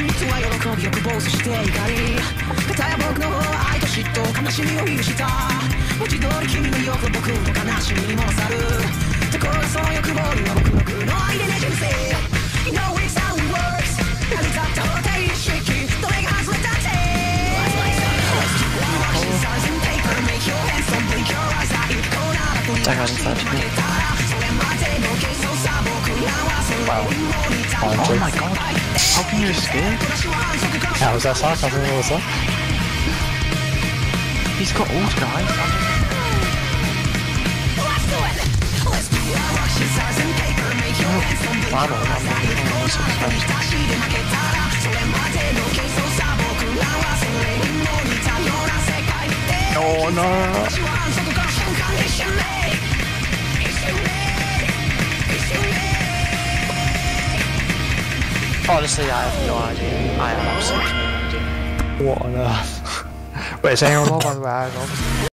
君の持ち点3つは喜び欲望そして怒り片や僕の愛と嫉妬悲しみを有した文字通り君の欲僕の悲しみも勝るところがその欲望には僕の苦の愛でねじ伏せ You know it's how it works 成り立った方程式どれが外れたって Danke an den Fernsehen. Oh my god. How can you escape? How was that sock? I don't know. He's got old guys. Oh, I don't know. Oh no. Honestly, I have no idea. I have absolutely no idea. What on earth? Wait, is anyone on the way?